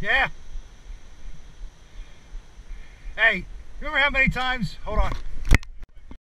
Yeah. Hey, remember how many times? Hold on.